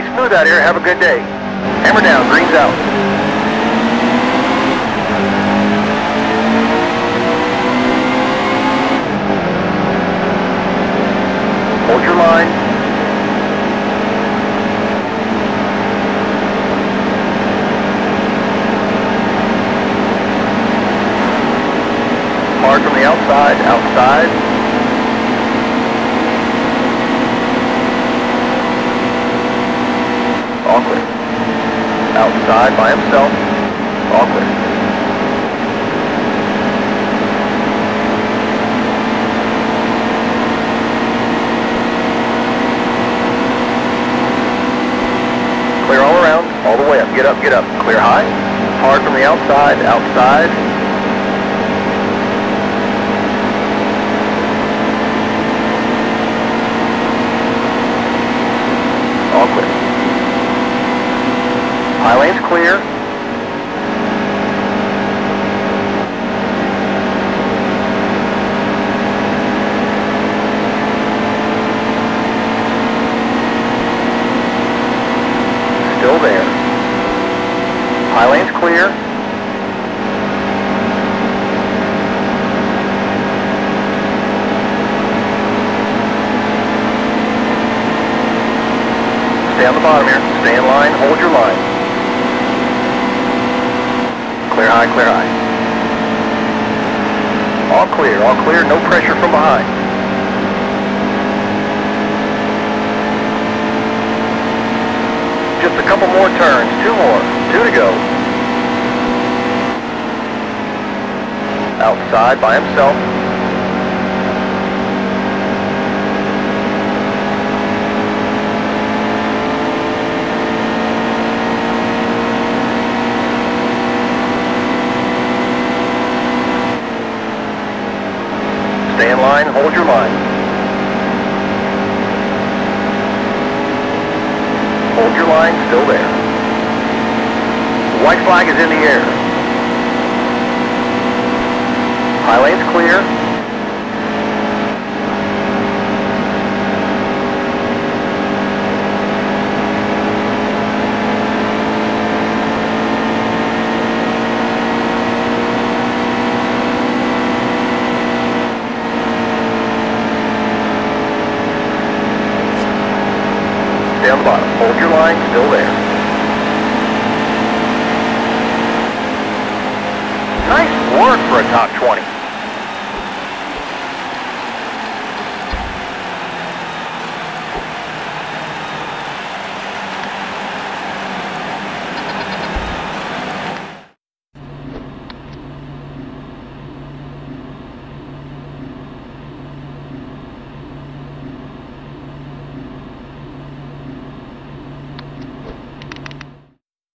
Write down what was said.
smooth out here. Have a good day. Hammer down. Green's out. Hold your line. Hard from the outside, outside. All. Outside by himself. All clear. Clear all around, all the way up. Get up, get up. Clear high. Hard from the outside, outside. All clear. High lane's clear. Still there. High lane's clear. Stay on the bottom here. Stay in line. Hold your line. Clear high, clear high. All clear, all clear. No pressure from behind. Just a couple more turns. Two more. Two to go. Outside by himself. Stay in line, hold your line. Hold your line, still there. White flag is in the air. High lane's clear. On the bottom. Hold your line, still there. Nice work for a top 20.